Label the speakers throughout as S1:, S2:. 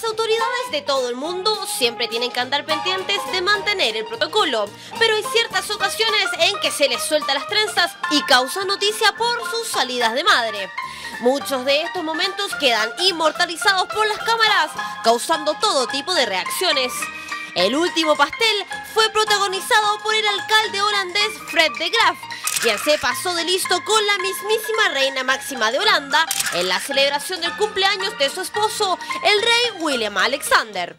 S1: Las autoridades de todo el mundo siempre tienen que andar pendientes de mantener el protocolo, pero hay ciertas ocasiones en que se les suelta las trenzas y causa noticia por sus salidas de madre. Muchos de estos momentos quedan inmortalizados por las cámaras, causando todo tipo de reacciones. El último pastel fue protagonizado por el alcalde holandés Fred de Graaf, quien se pasó de listo con la mismísima reina máxima de Holanda en la celebración del cumpleaños de su esposo, el rey William Alexander.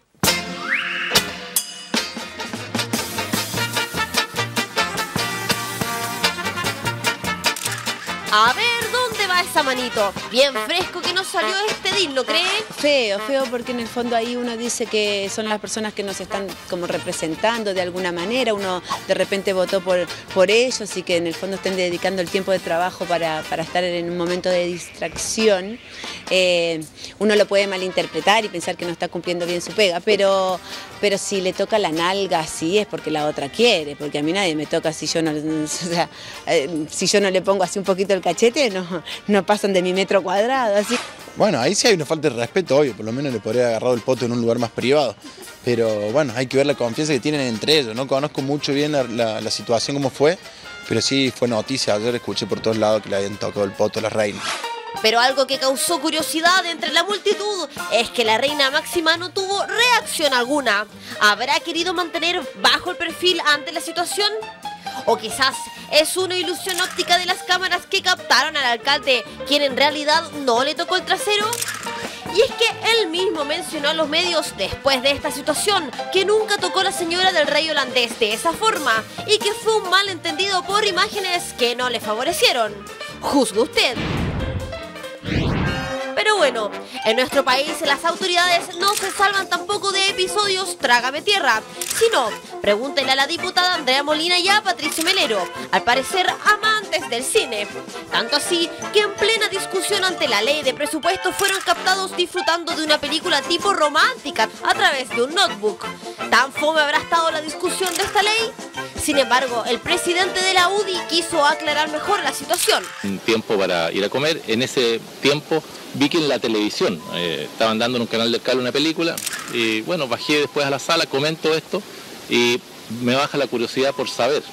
S1: A ver, ¿dónde va esa manito? Bien fresco que nos salió este digno, ¿cree?
S2: Feo, feo porque en el fondo ahí uno dice que son las personas que nos están como representando de alguna manera, uno de repente votó por, por ellos y que en el fondo estén dedicando el tiempo de trabajo para, estar en un momento de distracción. Eh, uno lo puede malinterpretar y pensar que no está cumpliendo bien su pega, pero, pero si le toca la nalga así es porque la otra quiere, porque a mí nadie me toca si yo no, eh, si yo no le pongo así un poquito el cachete no, no pasan de mi metro cuadrado. Así.
S3: Bueno, ahí sí hay una falta de respeto, obvio, por lo menos le podría haber agarrado el poto en un lugar más privado. Pero bueno, hay que ver la confianza que tienen entre ellos. No conozco mucho bien la, situación como fue, pero sí fue noticia. Ayer escuché por todos lados que le habían tocado el poto a la reina.
S1: Pero algo que causó curiosidad entre la multitud es que la reina máxima no tuvo reacción alguna. ¿Habrá querido mantener bajo el perfil ante la situación? O quizás es una ilusión óptica de las cámaras que captaron al alcalde, quien en realidad no le tocó el trasero. Y es que él mismo mencionó a los medios después de esta situación que nunca tocó a la señora del rey holandés de esa forma y que fue un malentendido por imágenes que no le favorecieron. Juzgue usted. Pero bueno, en nuestro país las autoridades no se salvan tampoco de episodios Trágame Tierra, sino pregúntenle a la diputada Andrea Molina y a Patricio Melero, al parecer amantes del cine. Tanto así que en plena discusión ante la ley de presupuesto fueron captados disfrutando de una película tipo romántica a través de un notebook. ¿Tan fome habrá estado la discusión de esta ley? Sin embargo, el presidente de la UDI quiso aclarar mejor la situación.
S4: Un tiempo para ir a comer, en ese tiempo vi que en la televisión eh, estaban dando en un canal de cable una película y bueno, bajé después a la sala, comento esto y me baja la curiosidad por saber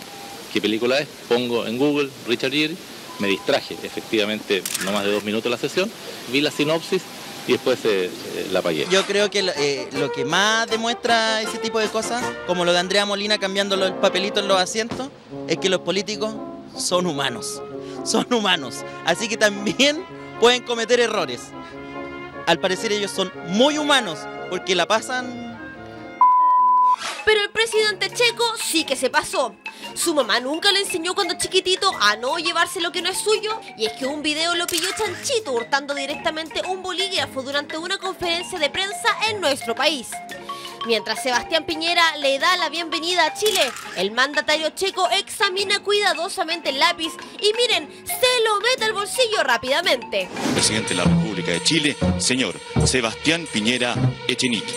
S4: qué película es, pongo en Google Richard Gere, me distraje, efectivamente no más de dos minutos la sesión, vi la sinopsis y después eh, eh, la apagué.
S5: Yo creo que lo que más demuestra ese tipo de cosas, como lo de Andrea Molina cambiando los papelitos en los asientos, es que los políticos son humanos, son humanos. Así que también pueden cometer errores. Al parecer ellos son muy humanos porque la pasan...
S1: Pero el presidente checo sí que se pasó. Su mamá nunca le enseñó cuando chiquitito a no llevarse lo que no es suyo y es que un video lo pilló chanchito hurtando directamente un bolígrafo durante una conferencia de prensa en nuestro país. Mientras Sebastián Piñera le da la bienvenida a Chile, el mandatario checo examina cuidadosamente el lápiz y miren, se lo mete al bolsillo rápidamente.
S6: Presidente de la República de Chile, señor Sebastián Piñera Echenique.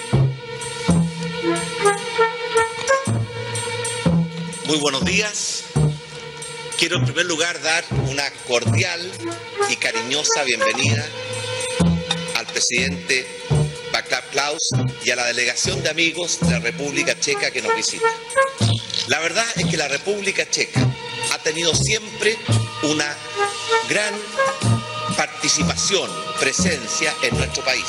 S7: Muy buenos días. Quiero en primer lugar dar una cordial y cariñosa bienvenida al presidente Václav Klaus y a la delegación de amigos de la República Checa que nos visita. La verdad es que la República Checa ha tenido siempre una gran participación, presencia en nuestro país.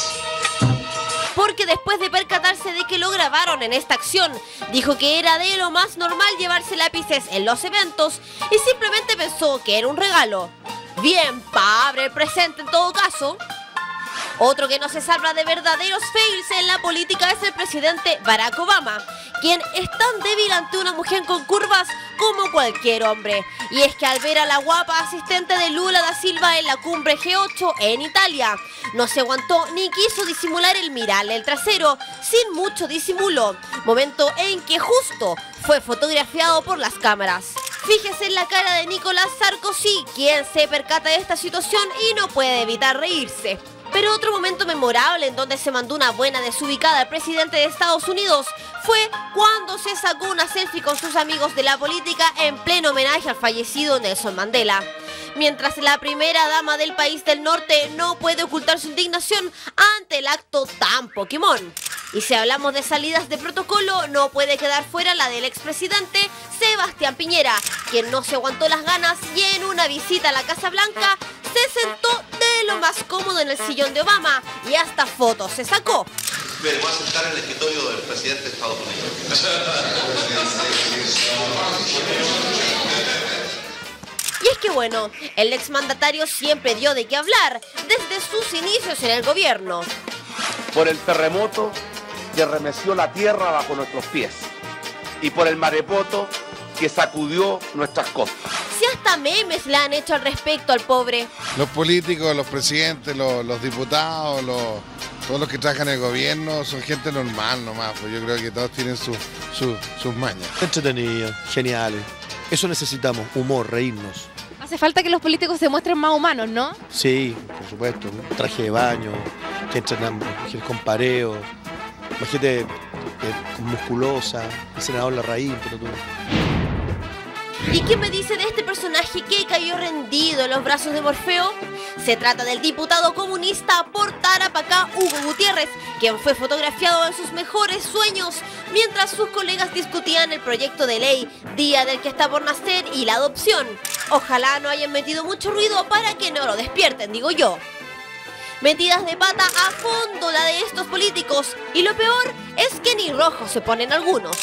S1: Porque después de percatarse de que lo grabaron en esta acción, dijo que era de lo más normal llevarse lápices en los eventos y simplemente pensó que era un regalo. Bien, padre el presente en todo caso. Otro que no se salva de verdaderos fails en la política es el presidente Barack Obama, quien es tan débil ante una mujer con curvas como cualquier hombre. Y es que al ver a la guapa asistente de Lula da Silva en la cumbre G8 en Italia, no se aguantó ni quiso disimular el mirarle el trasero sin mucho disimulo, momento en que justo fue fotografiado por las cámaras. Fíjese en la cara de Nicolás Sarkozy, quien se percata de esta situación y no puede evitar reírse. Pero otro momento memorable en donde se mandó una buena desubicada al presidente de Estados Unidos fue cuando se sacó una selfie con sus amigos de la política en pleno homenaje al fallecido Nelson Mandela. Mientras la primera dama del país del norte no puede ocultar su indignación ante el acto tan Pokémon. Y si hablamos de salidas de protocolo, no puede quedar fuera la del expresidente Sebastián Piñera, quien no se aguantó las ganas y en una visita a la Casa Blanca se sentó lo más cómodo en el sillón de Obama y hasta fotos se sacó.
S7: Me voy a sentar en el escritorio del presidente de Estados Unidos.
S1: Y es que bueno, el exmandatario siempre dio de qué hablar desde sus inicios en el gobierno.
S8: por el terremoto que remeció la tierra bajo nuestros pies y por el maremoto que sacudió nuestras costas.
S1: Hasta memes le han hecho al respecto al pobre.
S9: Los políticos, los presidentes, los, los diputados, los, todos los que trabajan en el gobierno son gente normal nomás, pues yo creo que todos tienen su- su- sus mañas.
S10: Entretenidos, geniales. Eso necesitamos, humor, reírnos.
S11: Hace falta que los políticos se muestren más humanos, ¿no?
S10: Sí, por supuesto. Un traje de baño, que entrenan con pareo, más gente eh, musculosa, el senador Larraín, pero tú.
S1: ¿Y qué me dice de este personaje que cayó rendido en los brazos de Morfeo? Se trata del diputado comunista por Tarapacá, Hugo Gutiérrez, quien fue fotografiado en sus mejores sueños mientras sus colegas discutían el proyecto de ley, día del que está por nacer y la adopción. Ojalá no hayan metido mucho ruido para que no lo despierten, digo yo. Metidas de pata a fondo la de estos políticos y lo peor es que ni rojo se ponen algunos.